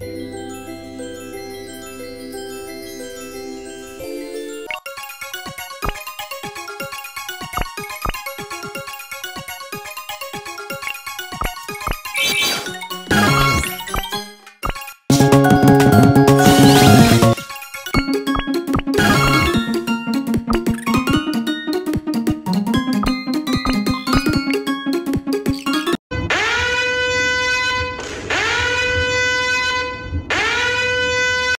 Bye.